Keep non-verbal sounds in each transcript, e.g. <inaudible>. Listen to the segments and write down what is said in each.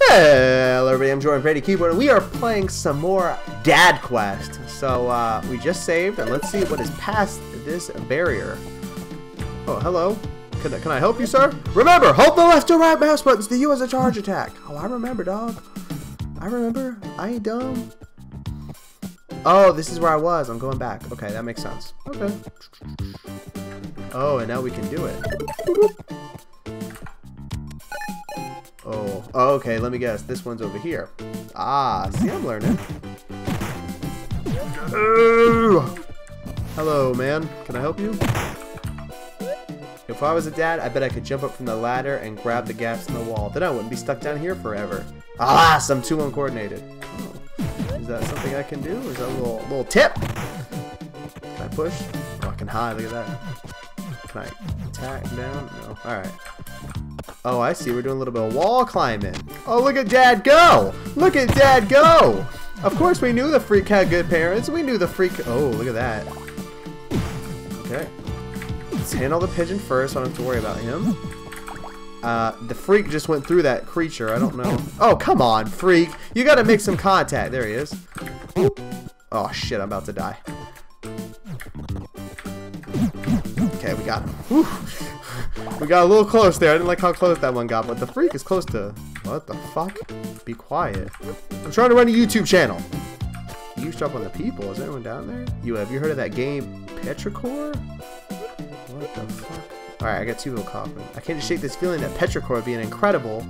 Hello everybody, I'm Jordan BrainToKeyboard and we are playing some more Dad Quest. So uh, we just saved and let's see what is past this barrier. Oh, hello. Can, can I help you, sir? Remember, hold the left or right mouse buttons to use a charge attack. Oh, I remember, dog. I remember. I ain't dumb. Oh, this is where I was. I'm going back. Okay, that makes sense. Okay. Oh, and now we can do it. Oh, okay, let me guess. This one's over here. Ah, see, I'm learning. Ooh. Hello, man. Can I help you? If I was a dad, I bet I could jump up from the ladder and grab the gaps in the wall. Then I wouldn't be stuck down here forever. Alas, I'm too uncoordinated. Oh. Is that something I can do? Is that a little, little tip? Can I push? Oh, I can hide. Look at that. Can I attack down? No. Alright. Oh, I see. We're doing a little bit of wall climbing. Oh, look at Dad go! Look at Dad go! Of course, we knew the freak had good parents. We knew the freak... Oh, look at that. Okay. Let's handle the pigeon first. I don't have to worry about him. Uh, the freak just went through that creature. I don't know. Oh, come on, freak. You gotta make some contact. There he is. Oh, shit. I'm about to die. Okay, we got him. Whew. We got a little close there. I didn't like how close that one got, but the freak is close to... What the fuck? Be quiet. I'm trying to run a YouTube channel. Eavesdrop on the people. Is anyone down there? You have you heard of that game Petrichor? What the fuck? Alright, I got two little coffin. I can't shake this feeling that Petrichor would be an incredible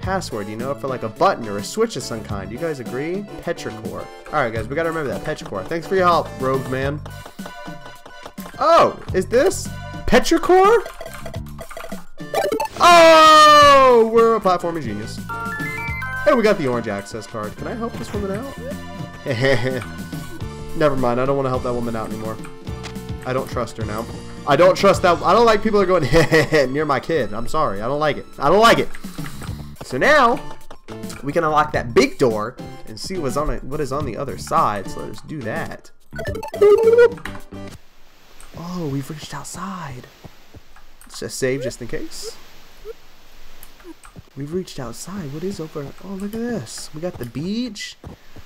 password, you know, for like a button or a switch of some kind. You guys agree? Petrichor. Alright guys, we gotta remember that. Petrichor. Thanks for your help, rogue man. Oh, is this Petrichor? Oh, we're a platforming genius. Hey, we got the orange access card. Can I help this woman out? <laughs> Never mind, I don't want to help that woman out anymore. I don't trust her now. I don't trust that. I don't like people that are going <laughs> near my kid. I'm sorry. I don't like it. I don't like it. So now, we can unlock that big door and see what's on it, what is on the other side. So let's do that. Oh, we've reached outside. Let's just save just in case. We've reached outside. What is over? Oh, look at this. We got the beach.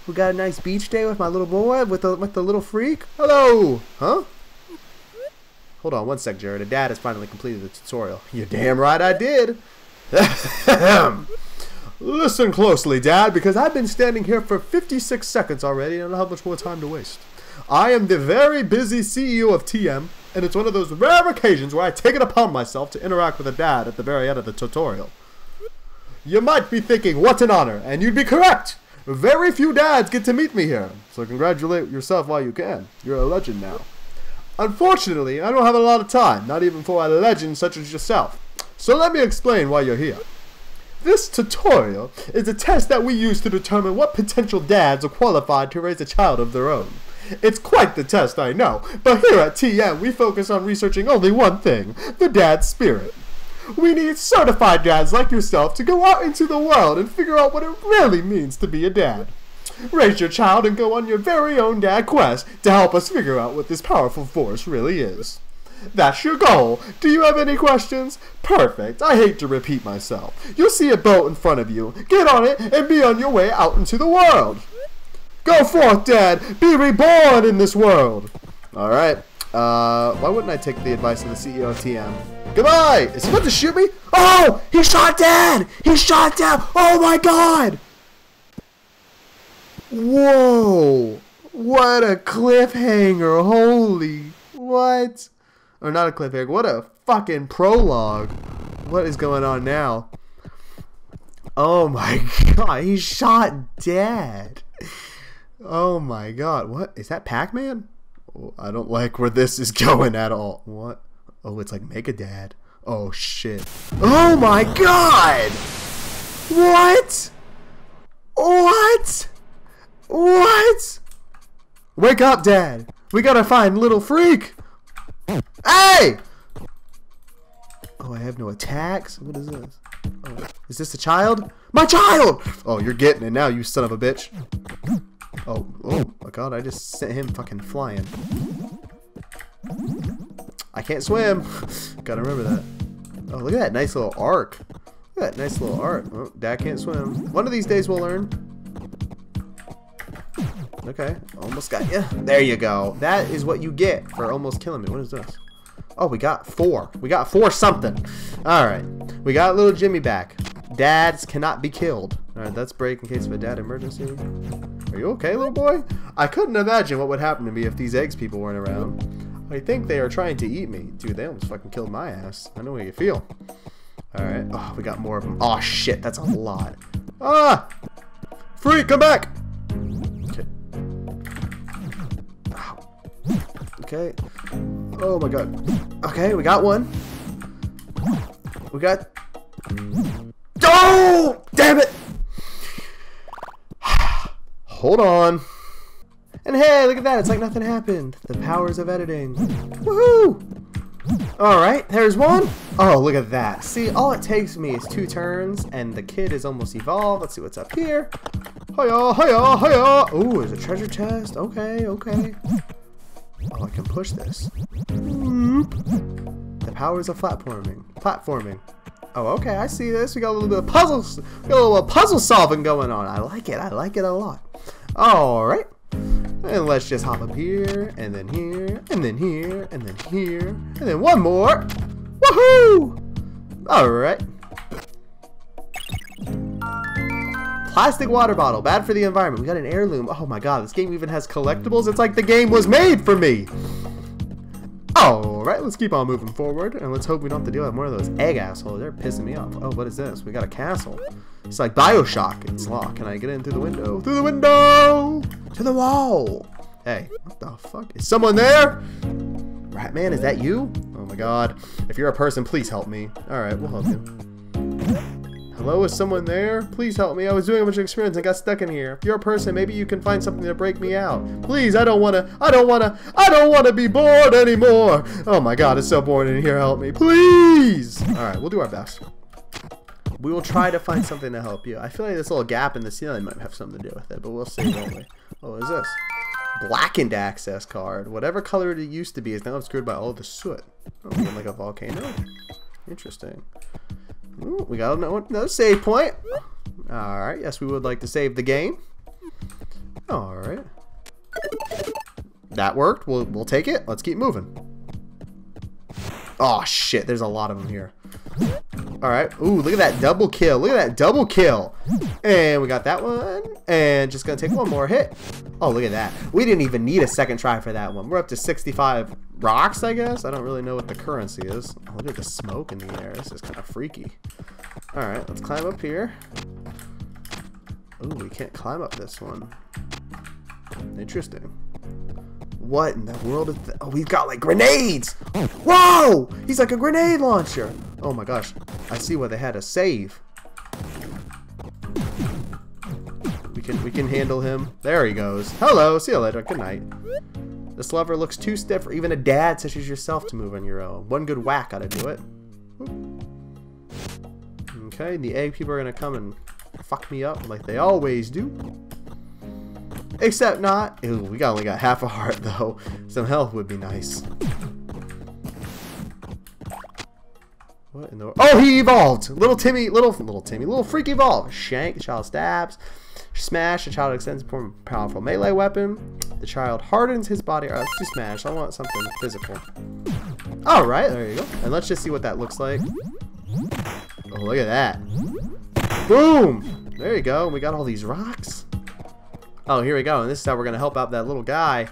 We got a nice beach day with my little boy, with the with the little freak. Hello, huh? Hold on one sec, Jared. A dad has finally completed the tutorial. You're damn right I did. <laughs> Listen closely, Dad, because I've been standing here for 56 seconds already and I don't have much more time to waste. I am the very busy CEO of TM, and it's one of those rare occasions where I take it upon myself to interact with a dad at the very end of the tutorial. You might be thinking, what an honor, and you'd be correct. Very few dads get to meet me here, so congratulate yourself while you can. You're a legend now. Unfortunately, I don't have a lot of time, not even for a legend such as yourself. So let me explain why you're here. This tutorial is a test that we use to determine what potential dads are qualified to raise a child of their own. It's quite the test, I know, but here at TM we focus on researching only one thing, the dad spirit. We need certified dads like yourself to go out into the world and figure out what it really means to be a dad. Raise your child and go on your very own dad quest to help us figure out what this powerful force really is. That's your goal. Do you have any questions? Perfect. I hate to repeat myself. You'll see a boat in front of you. Get on it and be on your way out into the world. Go forth, Dad! Be reborn in this world! Alright. Uh, why wouldn't I take the advice of the CEO of TM? Goodbye! Is he about to shoot me? Oh! He shot Dad! He shot Dad! Oh my god! Whoa! What a cliffhanger! Holy... What? Or not a cliffhanger. What a fucking prologue. What is going on now? Oh my <laughs> god, he shot Dad! Oh my god, what? Is that Pac-Man? I don't like where this is <laughs> going at all. What? Oh, it's like Megadad. Oh shit. Oh my god! What? What? What? Wake up, Dad! We gotta find little freak! Hey! Oh, I have no attacks? What is this? Oh, is this a child? My child! Oh, you're getting it now, you son of a bitch. Oh, oh my god, I just sent him fucking flying. I can't swim. Gotta remember that. Oh, look at that nice little arc. Look at that nice little arc. Oh, Dad can't swim. One of these days we'll learn. Okay, almost got you. There you go. That is what you get for almost killing me. What is this? Oh, we got four. We got four something. Alright. We got little Jimmy back. Dads cannot be killed. Alright, that's break in case of a dad emergency. Are you okay, little boy? I couldn't imagine what would happen to me if these eggs people weren't around. I think they are trying to eat me. Dude, they almost fucking killed my ass. I know how you feel. Alright. Oh, we got more of them. Oh, shit. That's a lot. Ah! Freak, come back! Okay. Oh my god. Okay, we got one. We got... Oh! Damn it! <sighs> Hold on. And hey, look at that. It's like nothing happened. The powers of editing. Woohoo! Alright, there's one. Oh, look at that. See, all it takes me is two turns, and the kid is almost evolved. Let's see what's up here. Hiya, hiya, hiya. Ooh, there's a treasure chest. Okay, okay. Oh, I can push this. Hmm. The powers of platforming. Platforming. Oh, okay, I see this. We got a little bit of puzzles. We got a little puzzle solving going on. I like it. I like it a lot. All right. And let's just hop up here, and then here, and then here, and then here, and then one more. Woohoo! All right. Plastic water bottle, bad for the environment. We got an heirloom. Oh my god, this game even has collectibles. It's like the game was made for me. Alright, let's keep on moving forward, and let's hope we don't have to deal with more of those egg assholes. They're pissing me off. Oh, what is this? We got a castle. It's like Bioshock. It's locked. Can I get in through the window? Through the window! To the wall! Hey, what the fuck? Is someone there? Ratman, is that you? Oh my god. If you're a person, please help me. Alright, we'll help you. Hello, is someone there? Please help me. I was doing a bunch of experiments and got stuck in here. If you're a person, maybe you can find something to break me out. Please, I don't wanna, I don't wanna, I don't wanna be bored anymore. Oh my god, it's so boring in here. Help me, please. Alright, we'll do our best. We will try to find something to help you. I feel like this little gap in the ceiling might have something to do with it, but we'll see, won't we? Oh, what is this? Blackened access card. Whatever color it used to be is now obscured by all the soot. Oh, like a volcano. Interesting. Ooh, we got another save point. Alright, yes, we would like to save the game. Alright. That worked. We'll, we'll take it. Let's keep moving. Oh, shit. There's a lot of them here. Alright. Ooh, look at that double kill. Look at that double kill. And we got that one. And just going to take one more hit. Oh, look at that. We didn't even need a second try for that one. We're up to 65 rocks, I guess. I don't really know what the currency is. Look at the smoke in the air. This is kind of freaky. Alright, let's climb up here. Ooh, we can't climb up this one. Interesting. What in the world is that? Oh, we've got like grenades! Whoa! He's like a grenade launcher! Oh my gosh. I see where they had a save. We can we can handle him. There he goes. Hello, see you later. Good night. This lever looks too stiff for even a dad such as yourself to move on your own. One good whack ought to do it. Okay, the egg people are gonna come and fuck me up like they always do. Except not. Ew, we only got half a heart though. Some health would be nice. What in the Oh, he evolved! Little Timmy, little little Timmy, little freak evolved. Shank, the child stabs. Smash, the child extends a powerful melee weapon. The child hardens his body. Alright, let's do smash. I want something physical. Alright, there you go. And let's just see what that looks like. Oh, look at that. Boom! There you go. We got all these rocks. Oh, here we go. And this is how we're going to help out that little guy.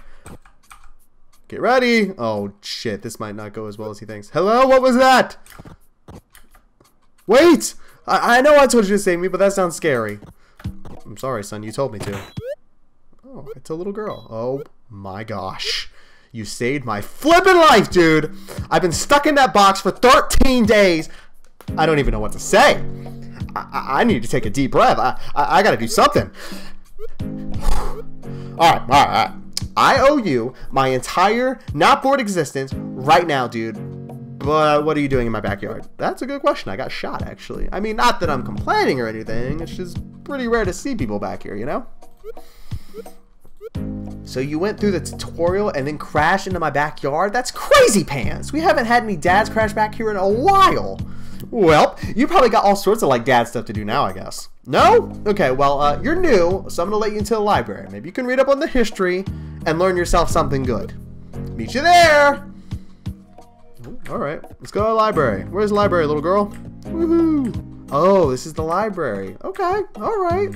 Get ready. Oh, shit. This might not go as well as he thinks. Hello? What was that? Wait! I, I know I told you to save me, but that sounds scary. I'm sorry, son. You told me to. Oh, it's a little girl. Oh my gosh. You saved my flippin' life, dude. I've been stuck in that box for 13 days. I don't even know what to say. I, I need to take a deep breath. I, I, I gotta do something. <sighs> all right, all right, all right. I owe you my entire not bored existence right now, dude. But what are you doing in my backyard? That's a good question. I got shot, actually. I mean, not that I'm complaining or anything. It's just pretty rare to see people back here, you know? So you went through the tutorial and then crashed into my backyard? That's crazy pants! We haven't had any dads crash back here in a while! Well, you probably got all sorts of like dad stuff to do now, I guess. No? Okay, well, uh, you're new, so I'm gonna let you into the library. Maybe you can read up on the history and learn yourself something good. Meet you there! All right, let's go to the library. Where's the library, little girl? Woohoo! Oh, this is the library. Okay, all right.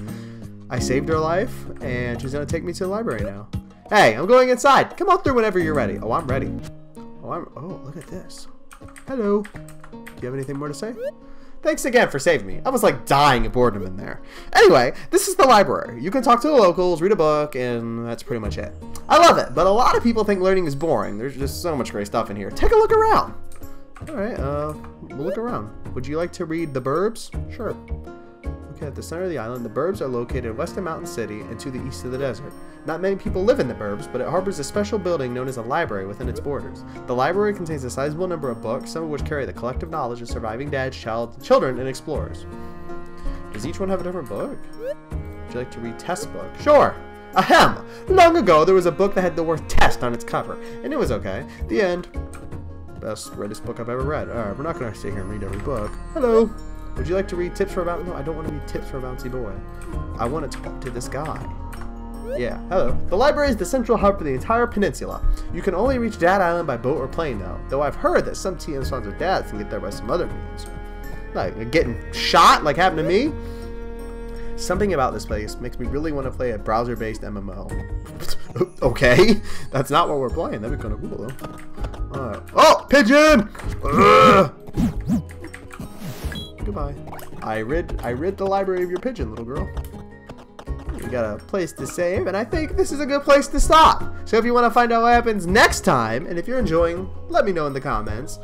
I saved her life, and she's gonna take me to the library now. Hey, I'm going inside. Come on through whenever you're ready. Oh, I'm ready. Oh, I'm. Oh, look at this. Hello. Do you have anything more to say? Thanks again for saving me. I was like dying of boredom in there. Anyway, this is the library. You can talk to the locals, read a book, and that's pretty much it. I love it, but a lot of people think learning is boring. There's just so much great stuff in here. Take a look around. All right, uh, we'll look around. Would you like to read The Burbs? Sure. Okay, at the center of the island, the Burbs are located west of Mountain City and to the east of the desert. Not many people live in the Burbs, but it harbors a special building known as a library within its borders. The library contains a sizable number of books, some of which carry the collective knowledge of surviving dads, child, children, and explorers. Does each one have a different book? Would you like to read Test book? Sure! Ahem! Long ago, there was a book that had the word test on its cover, and it was okay. The end. Best, greatest book I've ever read. Alright, we're not gonna sit here and read every book. Hello! Would you like to read tips for a bouncy? No, I don't want to read tips for a bouncy boy. I want to talk to this guy. Yeah, hello. The library is the central hub for the entire peninsula. You can only reach Dad Island by boat or plane, though. Though I've heard that some TM sons with dads can get there by some other means. Like getting shot, like happened to me. Something about this place makes me really want to play a browser-based MMO. <laughs> okay, that's not what we're playing. That'd be kind of cool, though. Oh, pigeon! <laughs> Goodbye. I rid I rid the library of your pigeon, little girl. We got a place to save, and I think this is a good place to stop. So if you want to find out what happens next time, and if you're enjoying, let me know in the comments.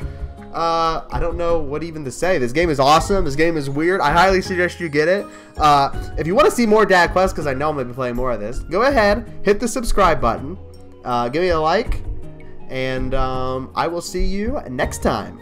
Uh, I don't know what even to say. This game is awesome. This game is weird. I highly suggest you get it. Uh, if you want to see more Dad Quest, because I know I'm going to be playing more of this, go ahead, hit the subscribe button, uh, give me a like, and um, I will see you next time.